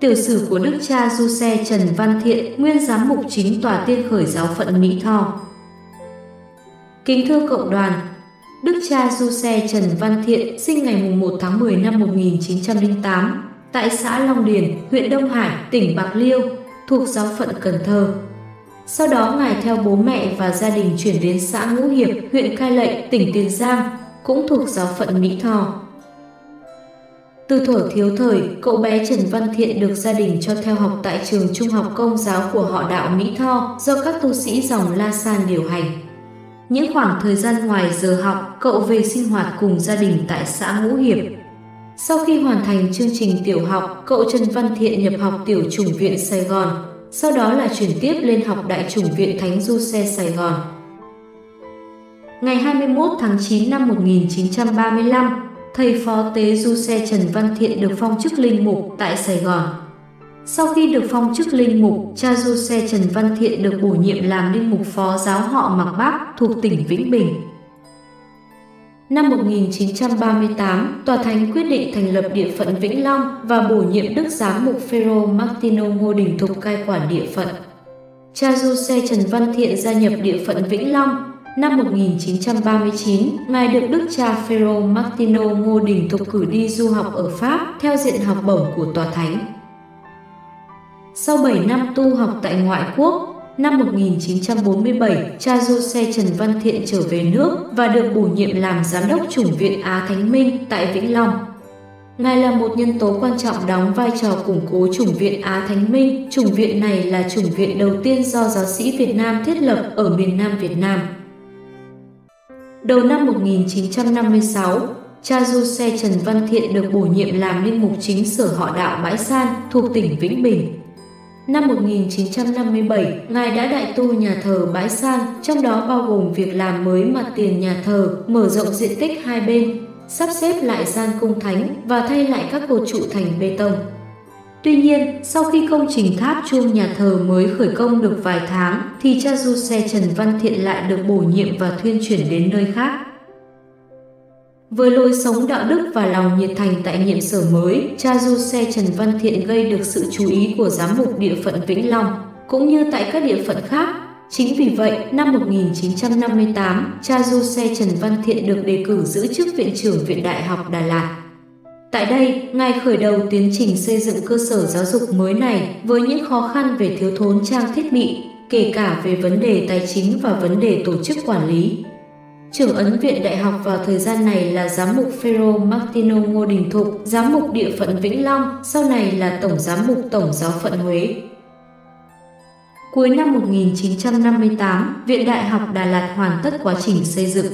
Tiểu sử của Đức cha Du Xe Trần Văn Thiện, nguyên giám mục chính tòa tiên khởi giáo phận Mỹ Tho. Kính thưa cộng đoàn, Đức cha Du Xe Trần Văn Thiện sinh ngày 1 tháng 10 năm 1908 tại xã Long Điền, huyện Đông Hải, tỉnh Bạc Liêu, thuộc giáo phận Cần Thơ. Sau đó Ngài theo bố mẹ và gia đình chuyển đến xã Ngũ Hiệp, huyện Cai Lậy, tỉnh Tiền Giang, cũng thuộc giáo phận Mỹ Tho. Từ thuở thiếu thời, cậu bé Trần Văn Thiện được gia đình cho theo học tại trường trung học công giáo của họ đạo Mỹ Tho do các tu sĩ dòng La San điều hành. Những khoảng thời gian ngoài giờ học, cậu về sinh hoạt cùng gia đình tại xã Ngũ Hiệp. Sau khi hoàn thành chương trình tiểu học, cậu Trần Văn Thiện nhập học tiểu chủng viện Sài Gòn, sau đó là chuyển tiếp lên học đại chủng viện Thánh Du Xe Sài Gòn. Ngày 21 tháng 9 năm 1935, thầy phó tế Du Xe Trần Văn Thiện được phong chức linh mục tại Sài Gòn. Sau khi được phong chức linh mục, cha Du Xe Trần Văn Thiện được bổ nhiệm làm linh mục phó giáo họ Mạc Bắc thuộc tỉnh Vĩnh Bình. Năm 1938, Tòa Thánh quyết định thành lập địa phận Vĩnh Long và bổ nhiệm Đức Giám mục Phêrô Martino Ngô Đình Thục cai quản địa phận. Cha Du Xe Trần Văn Thiện gia nhập địa phận Vĩnh Long. Năm 1939, Ngài được Đức cha Phêrô Martino Ngô Đình Thục cử đi du học ở Pháp theo diện học bổng của Tòa Thánh. Sau 7 năm tu học tại ngoại quốc, Năm 1947, cha Xe Trần Văn Thiện trở về nước và được bổ nhiệm làm Giám đốc chủng viện Á Thánh Minh tại Vĩnh Long. Ngài là một nhân tố quan trọng đóng vai trò củng cố chủng viện Á Thánh Minh. Chủng viện này là chủng viện đầu tiên do giáo sĩ Việt Nam thiết lập ở miền Nam Việt Nam. Đầu năm 1956, cha Du Xe Trần Văn Thiện được bổ nhiệm làm linh mục chính sở họ đạo Bãi San thuộc tỉnh Vĩnh Bình. Năm 1957, Ngài đã đại tu nhà thờ Bãi San, trong đó bao gồm việc làm mới mặt tiền nhà thờ, mở rộng diện tích hai bên, sắp xếp lại gian cung thánh và thay lại các cột trụ thành bê tông. Tuy nhiên, sau khi công trình tháp chuông nhà thờ mới khởi công được vài tháng, thì cha du xe Trần Văn Thiện lại được bổ nhiệm và thuyên chuyển đến nơi khác. Với lối sống đạo đức và lòng nhiệt thành tại nhiệm sở mới, cha du xe Trần Văn Thiện gây được sự chú ý của giám mục địa phận Vĩnh Long, cũng như tại các địa phận khác. Chính vì vậy, năm 1958, cha du xe Trần Văn Thiện được đề cử giữ chức viện trưởng Viện Đại học Đà Lạt. Tại đây, Ngài khởi đầu tiến trình xây dựng cơ sở giáo dục mới này với những khó khăn về thiếu thốn trang thiết bị, kể cả về vấn đề tài chính và vấn đề tổ chức quản lý. Trưởng ấn viện đại học vào thời gian này là giám mục Phêrô Martino Ngô Đình Thục, giám mục địa phận Vĩnh Long, sau này là tổng giám mục tổng giáo phận Huế. Cuối năm 1958, Viện Đại học Đà Lạt hoàn tất quá trình xây dựng.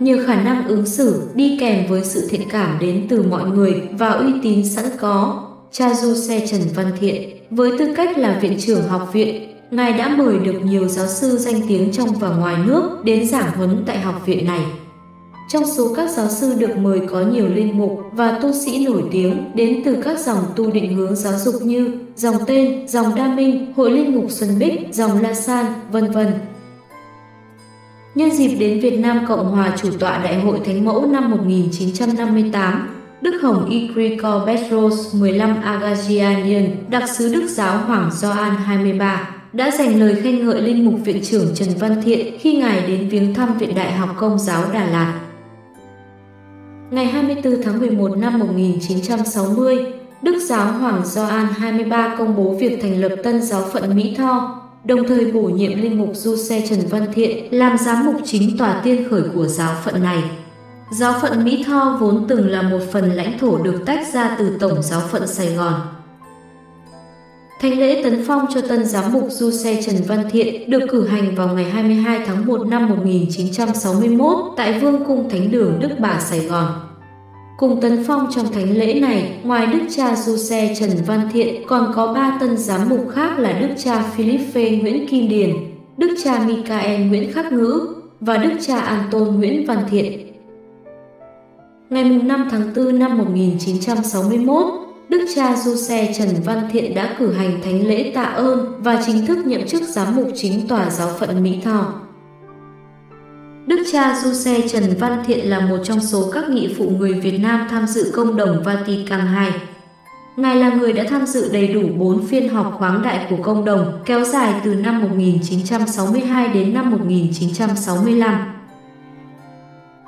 Nhiều khả năng ứng xử đi kèm với sự thiện cảm đến từ mọi người và uy tín sẵn có. Cha Du Xe Trần Văn Thiện, với tư cách là viện trưởng học viện, Ngài đã mời được nhiều giáo sư danh tiếng trong và ngoài nước đến giảng huấn tại học viện này. Trong số các giáo sư được mời có nhiều linh mục và tu sĩ nổi tiếng đến từ các dòng tu định hướng giáo dục như dòng tên, dòng Đa Minh, Hội Linh mục Xuân Bích, dòng La San, vân vân. Nhân dịp đến Việt Nam Cộng hòa chủ tọa Đại hội Thánh Mẫu năm 1958, Đức Hồng Igrico Petros 15 Agagianian, đặc sứ Đức Giáo Hoàng Gioan 23, đã dành lời khen ngợi Linh Mục Viện trưởng Trần Văn Thiện khi Ngài đến viếng thăm Viện Đại học Công giáo Đà Lạt. Ngày 24 tháng 11 năm 1960, Đức Giáo Hoàng Gioan 23 công bố việc thành lập tân giáo phận Mỹ Tho, đồng thời bổ nhiệm Linh Mục Du Xe Trần Văn Thiện làm giám mục chính tòa tiên khởi của giáo phận này. Giáo phận Mỹ Tho vốn từng là một phần lãnh thổ được tách ra từ Tổng giáo phận Sài Gòn. Thánh lễ tấn phong cho tân giám mục Du Xe Trần Văn Thiện được cử hành vào ngày 22 tháng 1 năm 1961 tại Vương cung Thánh đường, Đức Bà, Sài Gòn. Cùng tấn phong trong thánh lễ này, ngoài Đức cha Du Xe Trần Văn Thiện còn có ba tân giám mục khác là Đức cha Philippe Nguyễn Kim Điền, Đức cha Michael Nguyễn Khắc Ngữ và Đức cha Anton Nguyễn Văn Thiện. Ngày 5 tháng 4 năm 1961, Đức cha Du Xe Trần Văn Thiện đã cử hành thánh lễ tạ ơn và chính thức nhậm chức giám mục chính tòa giáo phận Mỹ Thọ. Đức cha Du Xe Trần Văn Thiện là một trong số các nghị phụ người Việt Nam tham dự công đồng Vatican II. Ngài là người đã tham dự đầy đủ 4 phiên họp khoáng đại của công đồng, kéo dài từ năm 1962 đến năm 1965.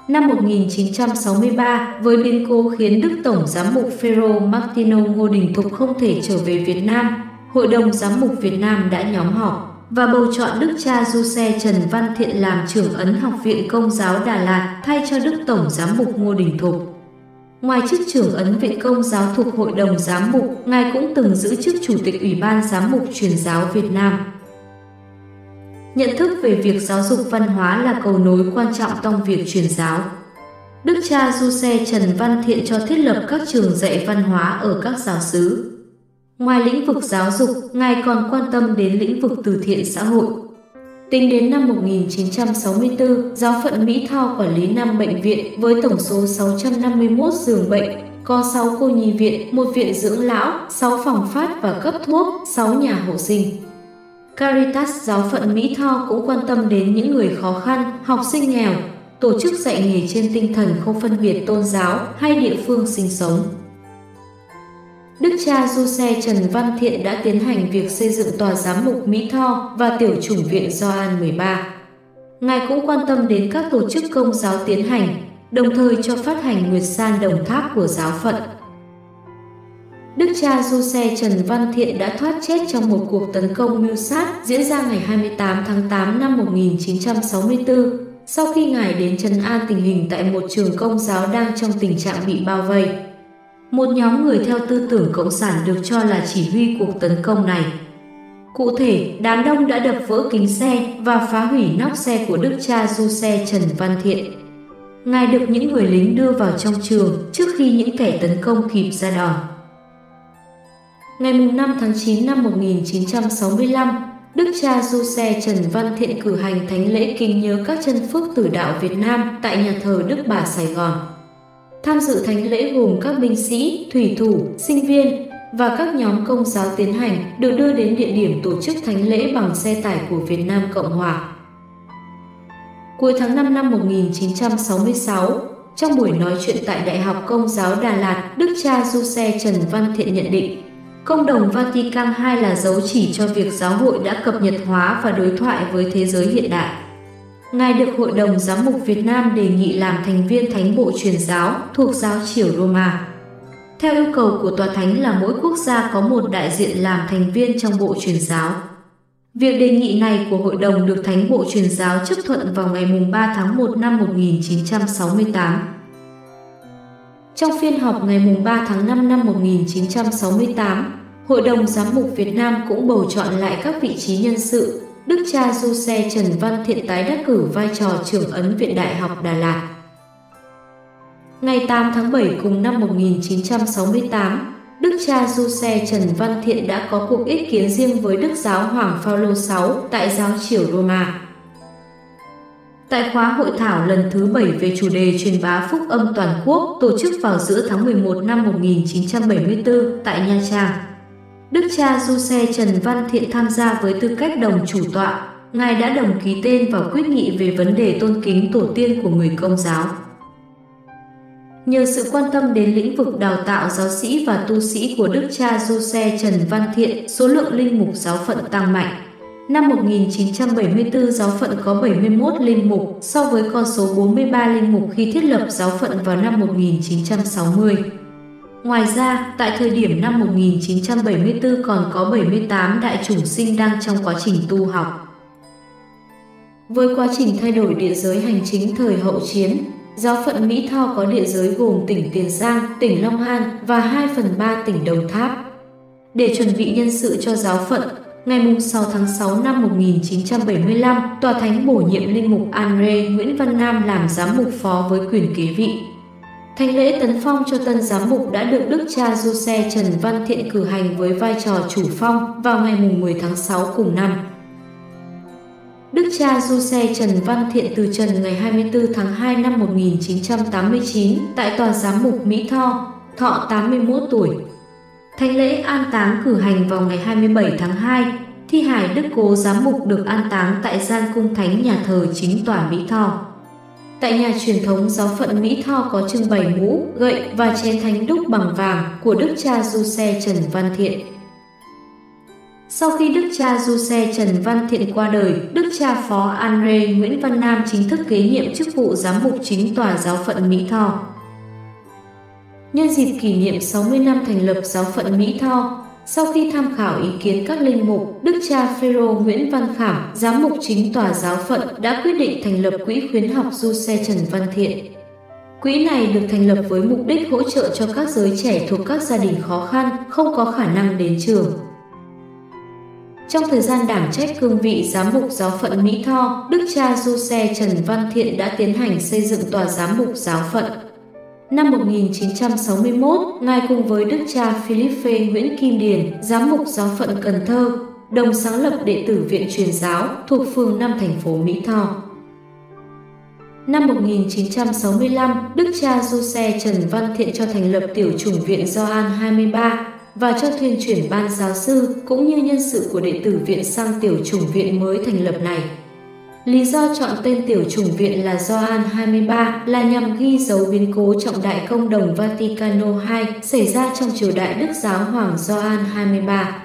Năm 1963, với biến cố khiến Đức Tổng Giám mục Ferro Martino Ngô Đình Thục không thể trở về Việt Nam, Hội đồng Giám mục Việt Nam đã nhóm họp và bầu chọn Đức cha Du Xe Trần Văn Thiện làm trưởng ấn Học viện Công giáo Đà Lạt thay cho Đức Tổng Giám mục Ngô Đình Thục. Ngoài chức trưởng ấn viện công giáo thuộc Hội đồng Giám mục, Ngài cũng từng giữ chức Chủ tịch Ủy ban Giám mục Truyền giáo Việt Nam. Nhận thức về việc giáo dục văn hóa là cầu nối quan trọng trong việc truyền giáo. Đức cha Du Xe Trần Văn Thiện cho thiết lập các trường dạy văn hóa ở các giáo xứ. Ngoài lĩnh vực giáo dục, Ngài còn quan tâm đến lĩnh vực từ thiện xã hội. Tính đến năm 1964, giáo phận Mỹ Tho quản lý 5 bệnh viện với tổng số 651 giường bệnh, có 6 cô nhi viện, một viện dưỡng lão, 6 phòng phát và cấp thuốc, 6 nhà hộ sinh. Caritas giáo phận Mỹ Tho cũng quan tâm đến những người khó khăn, học sinh nghèo, tổ chức dạy nghề trên tinh thần không phân biệt tôn giáo hay địa phương sinh sống. Đức cha Du Xe Trần Văn Thiện đã tiến hành việc xây dựng tòa giám mục Mỹ Tho và tiểu chủng viện Gioan 13. Ngài cũng quan tâm đến các tổ chức công giáo tiến hành, đồng thời cho phát hành Nguyệt San Đồng Tháp của giáo phận. Đức cha Du Xe Trần Văn Thiện đã thoát chết trong một cuộc tấn công mưu sát diễn ra ngày 28 tháng 8 năm 1964, sau khi Ngài đến trấn an tình hình tại một trường công giáo đang trong tình trạng bị bao vây. Một nhóm người theo tư tưởng Cộng sản được cho là chỉ huy cuộc tấn công này. Cụ thể, đám đông đã đập vỡ kính xe và phá hủy nóc xe của đức cha du xe Trần Văn Thiện. Ngài được những người lính đưa vào trong trường trước khi những kẻ tấn công kịp ra đòn. Ngày 5 tháng 9 năm 1965, Đức cha Du Xe Trần Văn Thiện cử hành thánh lễ kính nhớ các chân phước tử đạo Việt Nam tại nhà thờ Đức Bà Sài Gòn. Tham dự thánh lễ gồm các binh sĩ, thủy thủ, sinh viên và các nhóm công giáo tiến hành được đưa đến địa điểm tổ chức thánh lễ bằng xe tải của Việt Nam Cộng Hòa. Cuối tháng 5 năm 1966, trong buổi nói chuyện tại Đại học Công giáo Đà Lạt, Đức cha Du Xe Trần Văn Thiện nhận định Công đồng Vatican II là dấu chỉ cho việc giáo hội đã cập nhật hóa và đối thoại với thế giới hiện đại. Ngài được Hội đồng Giám mục Việt Nam đề nghị làm thành viên Thánh bộ truyền giáo thuộc giáo triều Roma. Theo yêu cầu của Tòa Thánh là mỗi quốc gia có một đại diện làm thành viên trong bộ truyền giáo. Việc đề nghị này của Hội đồng được Thánh bộ truyền giáo chấp thuận vào ngày 3 tháng 1 năm 1968. Trong phiên họp ngày 3 tháng 5 năm 1968, Hội đồng Giám mục Việt Nam cũng bầu chọn lại các vị trí nhân sự Đức cha Du Xe Trần Văn Thiện tái đắc cử vai trò trưởng ấn Viện Đại học Đà Lạt. Ngày 8 tháng 7 cùng năm 1968, Đức cha Du Xe Trần Văn Thiện đã có cuộc ý kiến riêng với Đức giáo Hoàng Phaolô VI tại giáo triều Roma. Tại khóa hội thảo lần thứ 7 về chủ đề truyền bá phúc âm toàn quốc tổ chức vào giữa tháng 11 năm 1974 tại Nha Trang, Đức cha Du Xe Trần Văn Thiện tham gia với tư cách đồng chủ tọa, Ngài đã đồng ký tên vào quyết nghị về vấn đề tôn kính tổ tiên của người công giáo. Nhờ sự quan tâm đến lĩnh vực đào tạo giáo sĩ và tu sĩ của Đức cha Du Xe Trần Văn Thiện, số lượng linh mục giáo phận tăng mạnh. Năm 1974 giáo phận có 71 linh mục so với con số 43 linh mục khi thiết lập giáo phận vào năm 1960. Ngoài ra, tại thời điểm năm 1974 còn có 78 đại chủng sinh đang trong quá trình tu học. Với quá trình thay đổi địa giới hành chính thời hậu chiến, giáo phận Mỹ Tho có địa giới gồm tỉnh Tiền Giang, tỉnh Long An và 2 phần 3 tỉnh Đồng Tháp. Để chuẩn bị nhân sự cho giáo phận, ngày 6 tháng 6 năm 1975, Tòa Thánh bổ nhiệm Linh mục Andre Nguyễn Văn Nam làm giám mục phó với quyền kế vị. Thành lễ tấn phong cho tân giám mục đã được Đức cha Giuse Trần Văn Thiện cử hành với vai trò chủ phong vào ngày 10 tháng 6 cùng năm. Đức cha Giuse Trần Văn Thiện từ trần ngày 24 tháng 2 năm 1989 tại tòa giám mục Mỹ Tho, thọ 81 tuổi. Thánh lễ an táng cử hành vào ngày 27 tháng 2, thi hài Đức Cố Giám mục được an táng tại gian cung thánh nhà thờ chính tòa Mỹ Tho. Tại nhà truyền thống giáo phận Mỹ Tho có trưng bày mũ, gậy và chén thánh đúc bằng vàng của Đức cha Du Xe Trần Văn Thiện. Sau khi Đức cha Du Xe Trần Văn Thiện qua đời, Đức cha Phó Andre Nguyễn Văn Nam chính thức kế nhiệm chức vụ giám mục chính tòa giáo phận Mỹ Tho. Nhân dịp kỷ niệm 60 năm thành lập giáo phận Mỹ Tho, sau khi tham khảo ý kiến các linh mục, Đức cha Phêrô Nguyễn Văn Khảm, giám mục chính tòa giáo phận đã quyết định thành lập quỹ khuyến học du xe Trần Văn Thiện. Quỹ này được thành lập với mục đích hỗ trợ cho các giới trẻ thuộc các gia đình khó khăn, không có khả năng đến trường. Trong thời gian đảm trách cương vị giám mục giáo phận Mỹ Tho, Đức cha Du Xe Trần Văn Thiện đã tiến hành xây dựng tòa giám mục giáo phận, Năm 1961, Ngài cùng với Đức cha Philippe Nguyễn Kim Điền, giám mục giáo phận Cần Thơ, đồng sáng lập đệ tử viện truyền giáo thuộc phường 5 thành phố Mỹ Tho. Năm 1965, Đức cha Giuse Trần Văn Thiện cho thành lập tiểu chủng viện Gioan 23 và cho thuyên chuyển ban giáo sư cũng như nhân sự của đệ tử viện sang tiểu chủng viện mới thành lập này. Lý do chọn tên tiểu chủng viện là Gioan 23 là nhằm ghi dấu biến cố trọng đại công đồng Vaticano II xảy ra trong triều đại Đức Giáo Hoàng Gioan 23.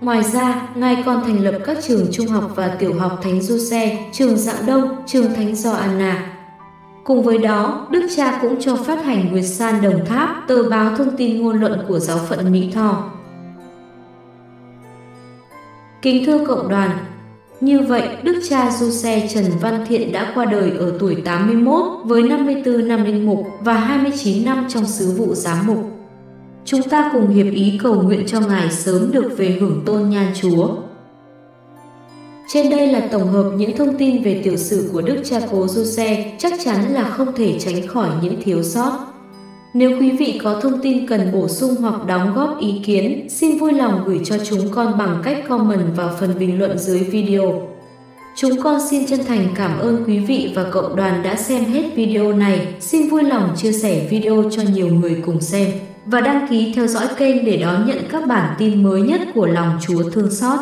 Ngoài ra, Ngài còn thành lập các trường trung học và tiểu học Thánh Du Xe, trường Dạng Đông, trường Thánh Gioanna. Cùng với đó, Đức Cha cũng cho phát hành Nguyệt San Đồng Tháp, tờ báo thông tin ngôn luận của giáo phận Mỹ Tho. Kính thưa cộng đoàn, như vậy, Đức cha Du Xe Trần Văn Thiện đã qua đời ở tuổi 81 với 54 năm linh mục và 29 năm trong sứ vụ giám mục. Chúng ta cùng hiệp ý cầu nguyện cho Ngài sớm được về hưởng tôn nhan Chúa. Trên đây là tổng hợp những thông tin về tiểu sử của Đức cha cố Du Xe, chắc chắn là không thể tránh khỏi những thiếu sót. Nếu quý vị có thông tin cần bổ sung hoặc đóng góp ý kiến, xin vui lòng gửi cho chúng con bằng cách comment vào phần bình luận dưới video. Chúng con xin chân thành cảm ơn quý vị và cộng đoàn đã xem hết video này. Xin vui lòng chia sẻ video cho nhiều người cùng xem và đăng ký theo dõi kênh để đón nhận các bản tin mới nhất của lòng Chúa thương xót.